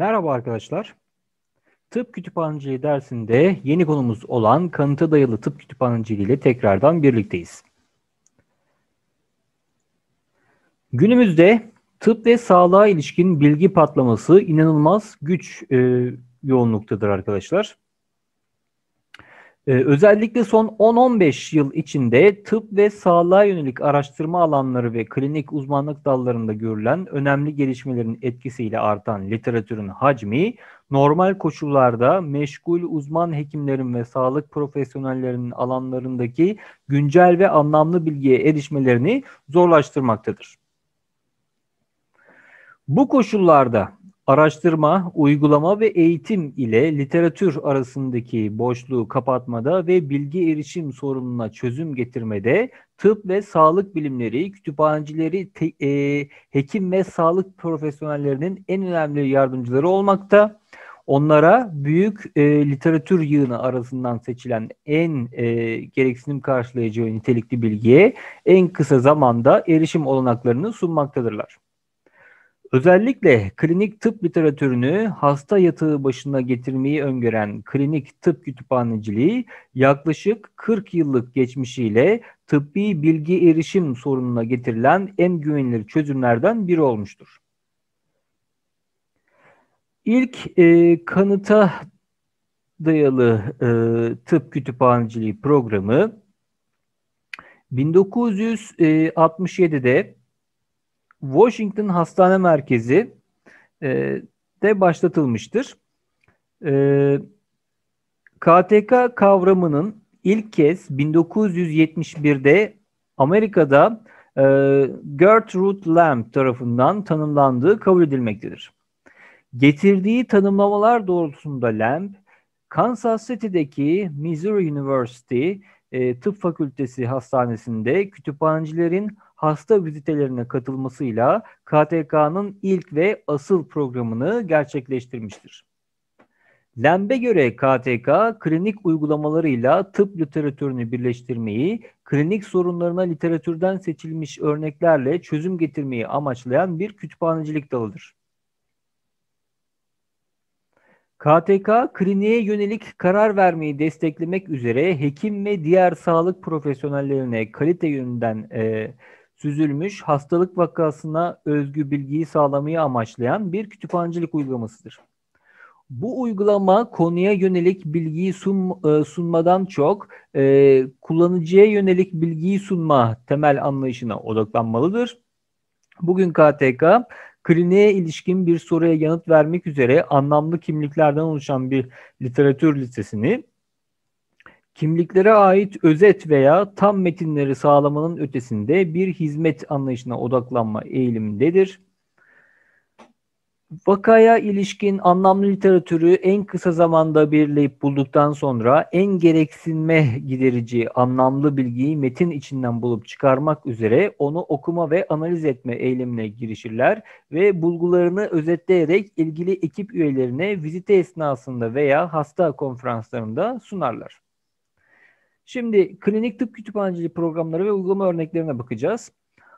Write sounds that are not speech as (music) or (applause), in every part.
Merhaba arkadaşlar. Tıp kütüphaneciliği dersinde yeni konumuz olan kanıta dayalı tıp kütüphaneciliği ile tekrardan birlikteyiz. Günümüzde tıp ve sağlığa ilişkin bilgi patlaması inanılmaz güç e, yoğunluktadır arkadaşlar. Ee, özellikle son 10-15 yıl içinde tıp ve sağlığa yönelik araştırma alanları ve klinik uzmanlık dallarında görülen önemli gelişmelerin etkisiyle artan literatürün hacmi, normal koşullarda meşgul uzman hekimlerin ve sağlık profesyonellerinin alanlarındaki güncel ve anlamlı bilgiye erişmelerini zorlaştırmaktadır. Bu koşullarda araştırma, uygulama ve eğitim ile literatür arasındaki boşluğu kapatmada ve bilgi erişim sorununa çözüm getirmede tıp ve sağlık bilimleri, kütüphanecileri, te, e, hekim ve sağlık profesyonellerinin en önemli yardımcıları olmakta. Onlara büyük e, literatür yığını arasından seçilen en e, gereksinim karşılayıcı ve nitelikli bilgiye en kısa zamanda erişim olanaklarını sunmaktadırlar. Özellikle klinik tıp literatürünü hasta yatağı başına getirmeyi öngören klinik tıp kütüphaneciliği yaklaşık 40 yıllık geçmişiyle tıbbi bilgi erişim sorununa getirilen en güvenilir çözümlerden biri olmuştur. İlk e, kanıta dayalı e, tıp kütüphaneciliği programı 1967'de Washington Hastane Merkezi e, de başlatılmıştır. E, KTK kavramının ilk kez 1971'de Amerika'da e, Gertrude Lamb tarafından tanımlandığı kabul edilmektedir. Getirdiği tanımlamalar doğrultusunda Lamb, Kansas City'deki Missouri University e, Tıp Fakültesi Hastanesi'nde kütüphanecilerin hasta vizitelerine katılmasıyla KTK'nın ilk ve asıl programını gerçekleştirmiştir. Lemb'e göre KTK, klinik uygulamalarıyla tıp literatürünü birleştirmeyi, klinik sorunlarına literatürden seçilmiş örneklerle çözüm getirmeyi amaçlayan bir kütüphanecilik dalıdır. KTK, kliniğe yönelik karar vermeyi desteklemek üzere hekim ve diğer sağlık profesyonellerine kalite yönünden e, süzülmüş hastalık vakasına özgü bilgiyi sağlamayı amaçlayan bir kütüphanecilik uygulamasıdır. Bu uygulama konuya yönelik bilgiyi sun, e, sunmadan çok e, kullanıcıya yönelik bilgiyi sunma temel anlayışına odaklanmalıdır. Bugün KTK kliniğe ilişkin bir soruya yanıt vermek üzere anlamlı kimliklerden oluşan bir literatür listesini kimliklere ait özet veya tam metinleri sağlamanın ötesinde bir hizmet anlayışına odaklanma eğilimindedir. Vakaya ilişkin anlamlı literatürü en kısa zamanda belirleyip bulduktan sonra en gereksinme giderici anlamlı bilgiyi metin içinden bulup çıkarmak üzere onu okuma ve analiz etme eylemine girişirler ve bulgularını özetleyerek ilgili ekip üyelerine vizite esnasında veya hasta konferanslarında sunarlar. Şimdi klinik tıp kütüphaneciliği programları ve uygulama örneklerine bakacağız.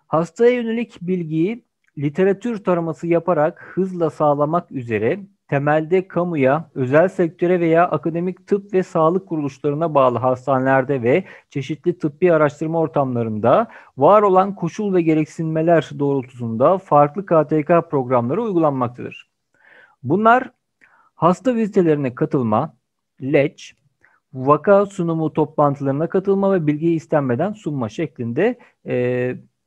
Hastaya yönelik bilgiyi literatür taraması yaparak hızla sağlamak üzere temelde kamuya, özel sektöre veya akademik tıp ve sağlık kuruluşlarına bağlı hastanelerde ve çeşitli tıbbi araştırma ortamlarında var olan koşul ve gereksinmeler doğrultusunda farklı KTK programları uygulanmaktadır. Bunlar hasta vizitelerine katılma, LEÇ, vaka sunumu toplantılarına katılma ve bilgi istenmeden sunma şeklinde e,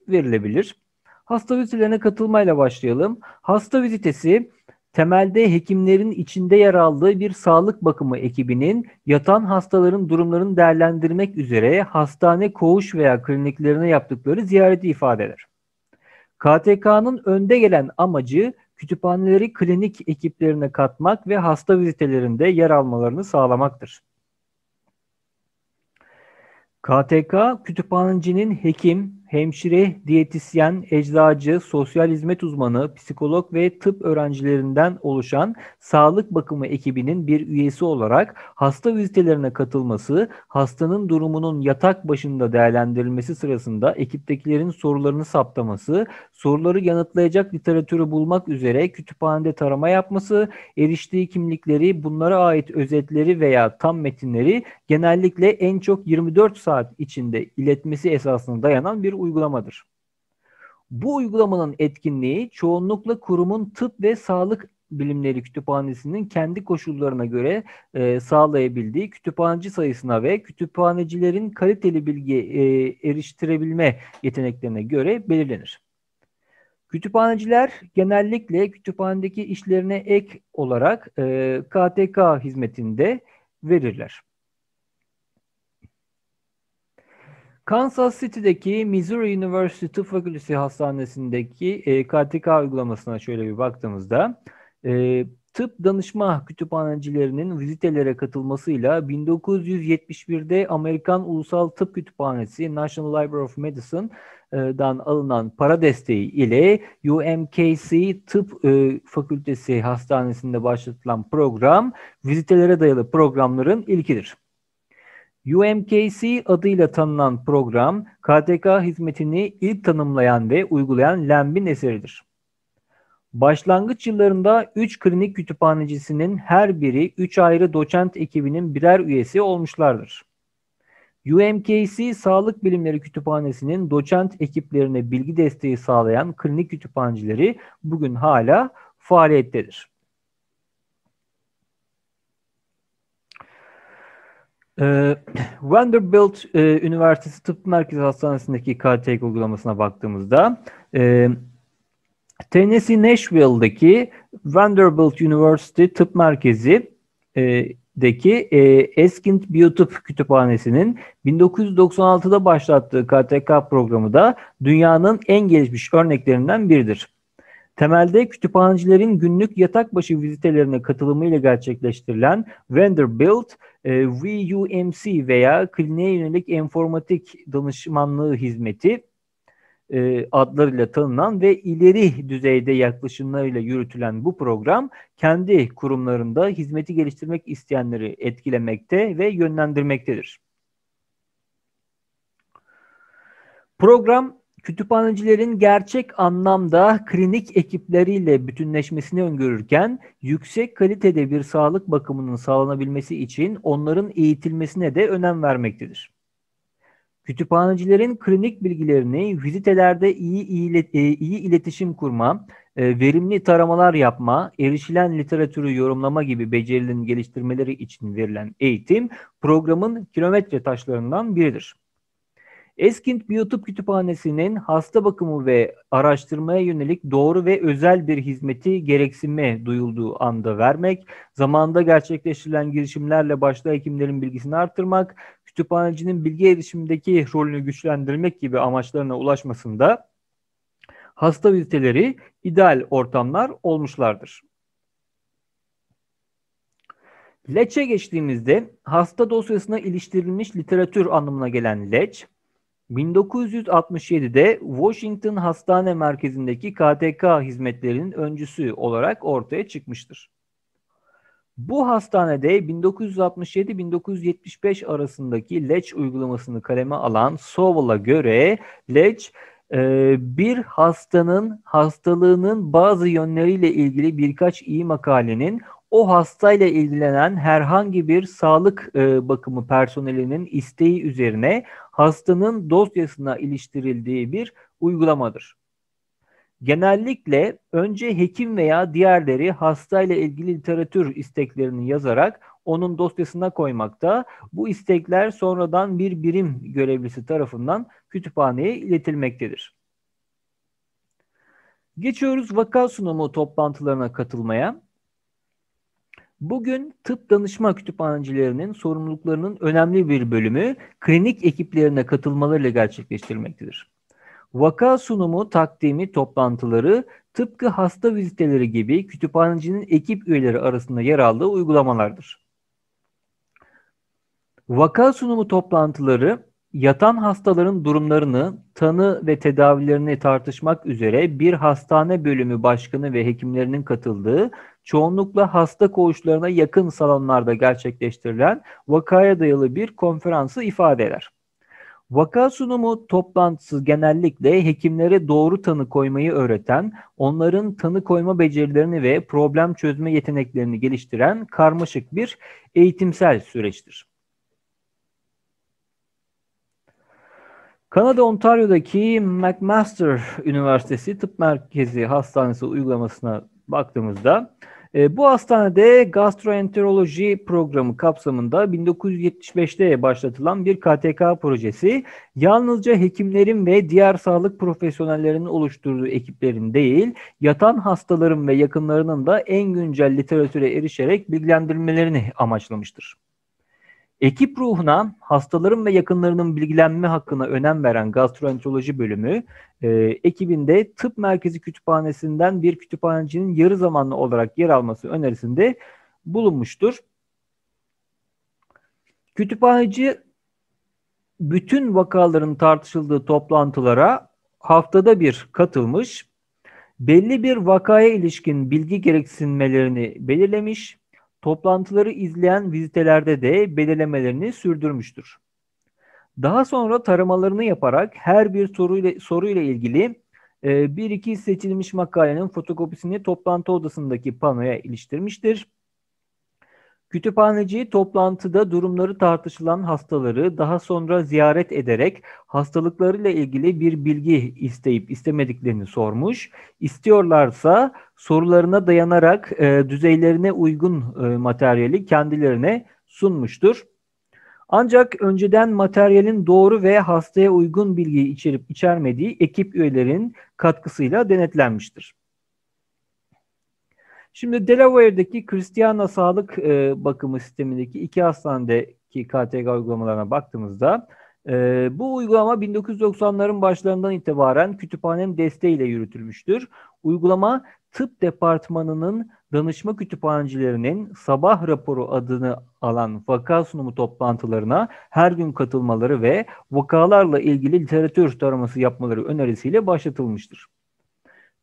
verilebilir. Hasta vizitelerine katılmayla başlayalım. Hasta vizitesi temelde hekimlerin içinde yer aldığı bir sağlık bakımı ekibinin yatan hastaların durumlarını değerlendirmek üzere hastane koğuş veya kliniklerine yaptıkları ziyareti ifade eder. KTK'nın önde gelen amacı kütüphaneleri klinik ekiplerine katmak ve hasta vizitelerinde yer almalarını sağlamaktır. KTK kütüphanecinin hekim, hemşire, diyetisyen, eczacı, sosyal hizmet uzmanı, psikolog ve tıp öğrencilerinden oluşan sağlık bakımı ekibinin bir üyesi olarak hasta vizitelerine katılması, hastanın durumunun yatak başında değerlendirilmesi sırasında ekiptekilerin sorularını saptaması, soruları yanıtlayacak literatürü bulmak üzere kütüphanede tarama yapması, eriştiği kimlikleri, bunlara ait özetleri veya tam metinleri genellikle en çok 24 saat içinde iletmesi esasına dayanan bir uygulamadır. Bu uygulamanın etkinliği çoğunlukla kurumun tıp ve sağlık bilimleri kütüphanesinin kendi koşullarına göre e, sağlayabildiği kütüphaneci sayısına ve kütüphanecilerin kaliteli bilgi e, eriştirebilme yeteneklerine göre belirlenir. Kütüphaneciler genellikle kütüphanedeki işlerine ek olarak e, KTK hizmetinde verirler. Kansas City'deki Missouri University Tıp Fakültesi Hastanesi'ndeki e, KTK uygulamasına şöyle bir baktığımızda e, tıp danışma kütüphanecilerinin vizitelere katılmasıyla 1971'de Amerikan Ulusal Tıp Kütüphanesi National Library of Medicine'dan alınan para desteği ile UMKC Tıp e, Fakültesi Hastanesi'nde başlatılan program vizitelere dayalı programların ilkidir. UMKC adıyla tanınan program, KTK hizmetini ilk tanımlayan ve uygulayan Lamb'in eseridir. Başlangıç yıllarında 3 klinik kütüphanecisinin her biri 3 ayrı doçent ekibinin birer üyesi olmuşlardır. UMKC Sağlık Bilimleri Kütüphanesi'nin doçent ekiplerine bilgi desteği sağlayan klinik kütüphanecileri bugün hala faaliyettedir. E, (clears throat) Vanderbilt e, Üniversitesi Tıp Merkezi Hastanesi'ndeki KTK uygulamasına baktığımızda e, Tennessee Nashville'daki Vanderbilt University Tıp Merkezi e, deki e, Eskint Biotıp Kütüphanesi'nin 1996'da başlattığı KTK programı da dünyanın en gelişmiş örneklerinden biridir. Temelde kütüphanecilerin günlük yatak başı vizitelerine katılımıyla gerçekleştirilen Vanderbilt e, VUMC veya kliniğe yönelik enformatik danışmanlığı hizmeti e, adlarıyla tanınan ve ileri düzeyde yaklaşımlarıyla yürütülen bu program kendi kurumlarında hizmeti geliştirmek isteyenleri etkilemekte ve yönlendirmektedir. Program kütüphanecilerin gerçek anlamda klinik ekipleriyle bütünleşmesini öngörürken yüksek kalitede bir sağlık bakımının sağlanabilmesi için onların eğitilmesine de önem vermektedir. Kütüphanecilerin klinik bilgilerini vizitelerde iyi, iyi, e, iyi iletişim kurma, e, verimli taramalar yapma, erişilen literatürü yorumlama gibi becerilerin geliştirmeleri için verilen eğitim programın kilometre taşlarından biridir. Eskint Biyotıp Kütüphanesi'nin hasta bakımı ve araştırmaya yönelik doğru ve özel bir hizmeti gereksinme duyulduğu anda vermek, zamanda gerçekleştirilen girişimlerle başta hekimlerin bilgisini arttırmak, kütüphanecinin bilgi erişimindeki rolünü güçlendirmek gibi amaçlarına ulaşmasında hasta viziteleri ideal ortamlar olmuşlardır. Leç'e geçtiğimizde hasta dosyasına iliştirilmiş literatür anlamına gelen Leç, 1967'de Washington Hastane Merkezi'ndeki KTK hizmetlerinin öncüsü olarak ortaya çıkmıştır. Bu hastanede 1967-1975 arasındaki LEÇ uygulamasını kaleme alan Sowell'a göre LEÇ e, bir hastanın hastalığının bazı yönleriyle ilgili birkaç iyi makalenin o hastayla ilgilenen herhangi bir sağlık e, bakımı personelinin isteği üzerine hastanın dosyasına iliştirildiği bir uygulamadır. Genellikle önce hekim veya diğerleri hastayla ilgili literatür isteklerini yazarak onun dosyasına koymakta. Bu istekler sonradan bir birim görevlisi tarafından kütüphaneye iletilmektedir. Geçiyoruz vaka sunumu toplantılarına katılmaya. Bugün tıp danışma kütüphanecilerinin sorumluluklarının önemli bir bölümü klinik ekiplerine katılmalarıyla gerçekleştirilmektedir. Vaka sunumu, takdimi, toplantıları tıpkı hasta viziteleri gibi kütüphanecinin ekip üyeleri arasında yer aldığı uygulamalardır. Vaka sunumu toplantıları yatan hastaların durumlarını, tanı ve tedavilerini tartışmak üzere bir hastane bölümü başkanı ve hekimlerinin katıldığı, çoğunlukla hasta koğuşlarına yakın salonlarda gerçekleştirilen vakaya dayalı bir konferansı ifade eder. Vaka sunumu toplantısı genellikle hekimlere doğru tanı koymayı öğreten, onların tanı koyma becerilerini ve problem çözme yeteneklerini geliştiren karmaşık bir eğitimsel süreçtir. Kanada Ontario'daki McMaster Üniversitesi Tıp Merkezi Hastanesi uygulamasına baktığımızda bu hastanede gastroenteroloji programı kapsamında 1975'te başlatılan bir KTK projesi yalnızca hekimlerin ve diğer sağlık profesyonellerinin oluşturduğu ekiplerin değil, yatan hastaların ve yakınlarının da en güncel literatüre erişerek bilgilendirmelerini amaçlamıştır. Ekip ruhuna, hastaların ve yakınlarının bilgilenme hakkına önem veren gastroenteroloji bölümü, e, ekibinde tıp merkezi kütüphanesinden bir kütüphanecinin yarı zamanlı olarak yer alması önerisinde bulunmuştur. Kütüphaneci bütün vakaların tartışıldığı toplantılara haftada bir katılmış, belli bir vakaya ilişkin bilgi gereksinmelerini belirlemiş, toplantıları izleyen vizitelerde de belirlemelerini sürdürmüştür. Daha sonra taramalarını yaparak her bir soruyla, soruyla ilgili e, bir iki seçilmiş makalenin fotokopisini toplantı odasındaki panoya iliştirmiştir. Kütüphaneci toplantıda durumları tartışılan hastaları daha sonra ziyaret ederek hastalıklarıyla ilgili bir bilgi isteyip istemediklerini sormuş. İstiyorlarsa sorularına dayanarak e, düzeylerine uygun e, materyali kendilerine sunmuştur. Ancak önceden materyalin doğru ve hastaya uygun bilgiyi içerip içermediği ekip üyelerin katkısıyla denetlenmiştir. Şimdi Delaware'deki Christiana Sağlık e, Bakımı Sistemindeki iki hastanedeki KTG uygulamalarına baktığımızda e, bu uygulama 1990'ların başlarından itibaren kütüphanenin desteğiyle yürütülmüştür. Uygulama tıp departmanının danışma kütüphanecilerinin sabah raporu adını alan vaka sunumu toplantılarına her gün katılmaları ve vakalarla ilgili literatür taraması yapmaları önerisiyle başlatılmıştır.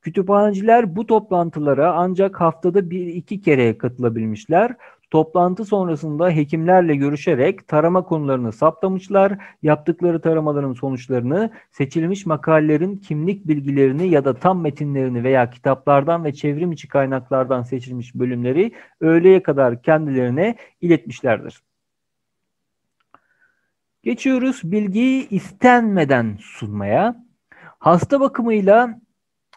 Kütüphaneciler bu toplantılara ancak haftada bir iki kere katılabilmişler. Toplantı sonrasında hekimlerle görüşerek tarama konularını saptamışlar. Yaptıkları taramaların sonuçlarını seçilmiş makalelerin kimlik bilgilerini ya da tam metinlerini veya kitaplardan ve çevrim içi kaynaklardan seçilmiş bölümleri öğleye kadar kendilerine iletmişlerdir. Geçiyoruz bilgiyi istenmeden sunmaya. Hasta bakımıyla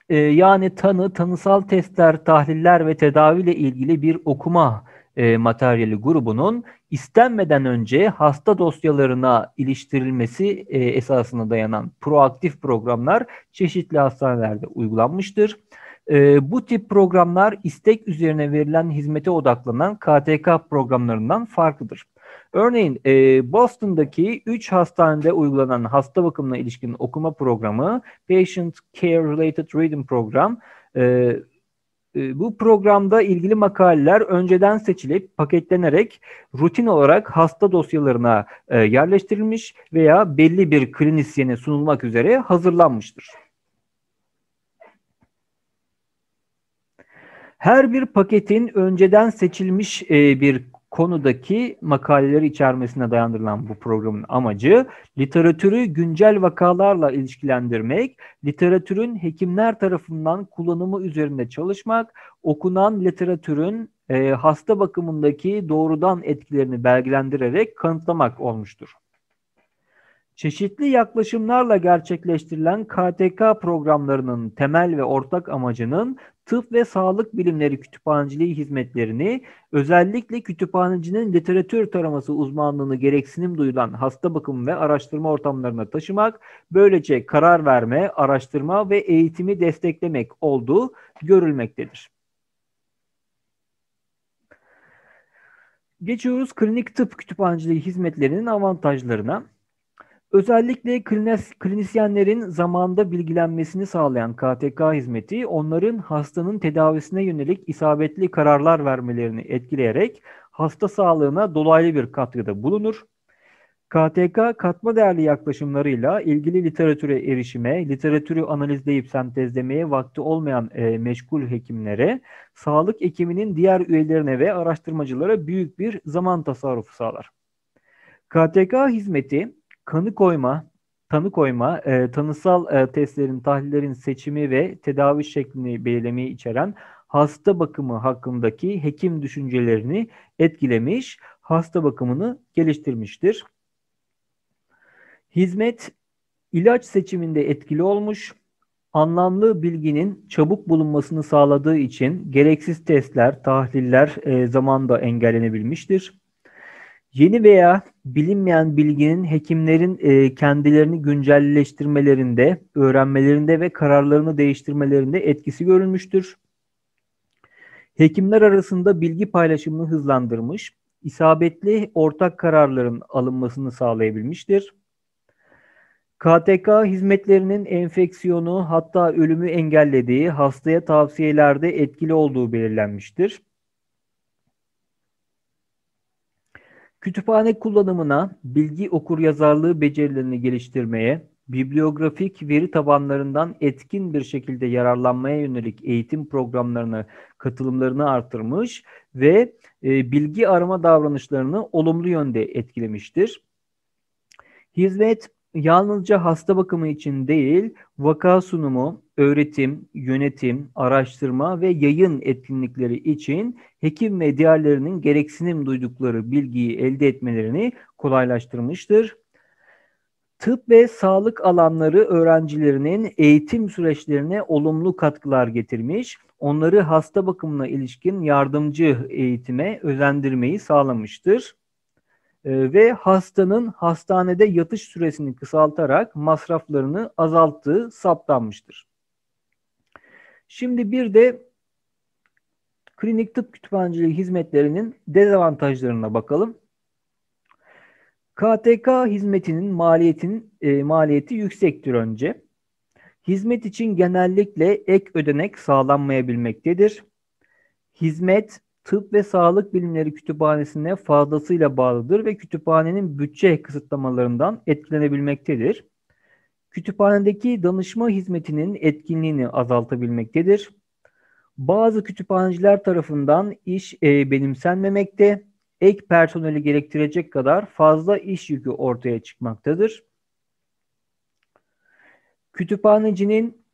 e, yani tanı, tanısal testler, tahliller ve tedavi ile ilgili bir okuma e, materyali grubunun istenmeden önce hasta dosyalarına iliştirilmesi e, esasına dayanan proaktif programlar çeşitli hastanelerde uygulanmıştır. E, bu tip programlar istek üzerine verilen hizmete odaklanan KTK programlarından farklıdır. Örneğin e, Boston'daki 3 hastanede uygulanan hasta bakımına ilişkin okuma programı Patient Care Related Reading Program e, e, bu programda ilgili makaleler önceden seçilip paketlenerek rutin olarak hasta dosyalarına e, yerleştirilmiş veya belli bir klinisyene sunulmak üzere hazırlanmıştır. Her bir paketin önceden seçilmiş e, bir konudaki makaleleri içermesine dayandırılan bu programın amacı literatürü güncel vakalarla ilişkilendirmek, literatürün hekimler tarafından kullanımı üzerinde çalışmak, okunan literatürün e, hasta bakımındaki doğrudan etkilerini belgelendirerek kanıtlamak olmuştur. Çeşitli yaklaşımlarla gerçekleştirilen KTK programlarının temel ve ortak amacının tıp ve sağlık bilimleri kütüphaneciliği hizmetlerini özellikle kütüphanecinin literatür taraması uzmanlığını gereksinim duyulan hasta bakımı ve araştırma ortamlarına taşımak, böylece karar verme, araştırma ve eğitimi desteklemek olduğu görülmektedir. Geçiyoruz klinik tıp kütüphaneciliği hizmetlerinin avantajlarına. Özellikle klinis, klinisyenlerin zamanda bilgilenmesini sağlayan KTK hizmeti onların hastanın tedavisine yönelik isabetli kararlar vermelerini etkileyerek hasta sağlığına dolaylı bir katkıda bulunur. KTK katma değerli yaklaşımlarıyla ilgili literatüre erişime, literatürü analizleyip sentezlemeye vakti olmayan e, meşgul hekimlere, sağlık ekiminin diğer üyelerine ve araştırmacılara büyük bir zaman tasarrufu sağlar. KTK hizmeti kanı koyma, tanı koyma, e, tanısal e, testlerin, tahlillerin seçimi ve tedavi şeklini belirlemeyi içeren hasta bakımı hakkındaki hekim düşüncelerini etkilemiş, hasta bakımını geliştirmiştir. Hizmet ilaç seçiminde etkili olmuş, anlamlı bilginin çabuk bulunmasını sağladığı için gereksiz testler, tahliller e, zamanda engellenebilmiştir. Yeni veya bilinmeyen bilginin hekimlerin e, kendilerini güncelleştirmelerinde, öğrenmelerinde ve kararlarını değiştirmelerinde etkisi görülmüştür. Hekimler arasında bilgi paylaşımını hızlandırmış, isabetli ortak kararların alınmasını sağlayabilmiştir. KTK hizmetlerinin enfeksiyonu hatta ölümü engellediği hastaya tavsiyelerde etkili olduğu belirlenmiştir. Kütüphane kullanımına, bilgi okur yazarlığı becerilerini geliştirmeye, bibliografik veri tabanlarından etkin bir şekilde yararlanmaya yönelik eğitim programlarına katılımlarını artırmış ve e, bilgi arama davranışlarını olumlu yönde etkilemiştir. Hizmet yalnızca hasta bakımı için değil, vaka sunumu, öğretim, yönetim, araştırma ve yayın etkinlikleri için hekim ve diğerlerinin gereksinim duydukları bilgiyi elde etmelerini kolaylaştırmıştır. Tıp ve sağlık alanları öğrencilerinin eğitim süreçlerine olumlu katkılar getirmiş, onları hasta bakımına ilişkin yardımcı eğitime özendirmeyi sağlamıştır. Ee, ve hastanın hastanede yatış süresini kısaltarak masraflarını azalttığı saptanmıştır. Şimdi bir de klinik tıp kütüphaneciliği hizmetlerinin dezavantajlarına bakalım. KTK hizmetinin maliyetin e, maliyeti yüksektir önce. Hizmet için genellikle ek ödenek sağlanmayabilmektedir. Hizmet tıp ve sağlık bilimleri kütüphanesine fazlasıyla bağlıdır ve kütüphanenin bütçe kısıtlamalarından etkilenebilmektedir. Kütüphanedeki danışma hizmetinin etkinliğini azaltabilmektedir. Bazı kütüphaneciler tarafından iş e, benimsenmemekte, ek personeli gerektirecek kadar fazla iş yükü ortaya çıkmaktadır. Kütüphanecinin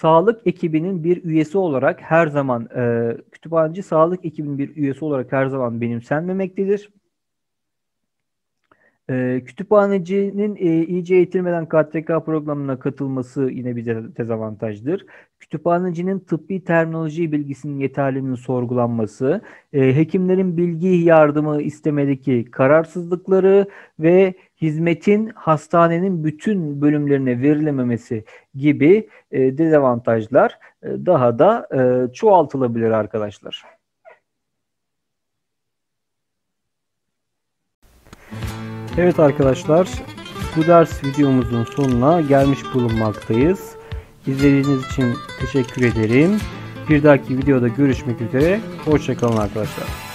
sağlık ekibinin bir üyesi olarak her zaman e, kütüphaneci sağlık ekibinin bir üyesi olarak her zaman benimsenmemektedir. E, kütüphanecinin e, iyice eğitilmeden KTK programına katılması yine bir dezavantajdır. Kütüphanecinin tıbbi terminoloji bilgisinin yeterliliğinin sorgulanması, e, hekimlerin bilgi yardımı istemedeki kararsızlıkları ve hizmetin hastanenin bütün bölümlerine verilememesi gibi e, dezavantajlar e, daha da e, çoğaltılabilir arkadaşlar. Evet arkadaşlar, bu ders videomuzun sonuna gelmiş bulunmaktayız. İzlediğiniz için teşekkür ederim. Bir dahaki videoda görüşmek üzere. Hoşçakalın arkadaşlar.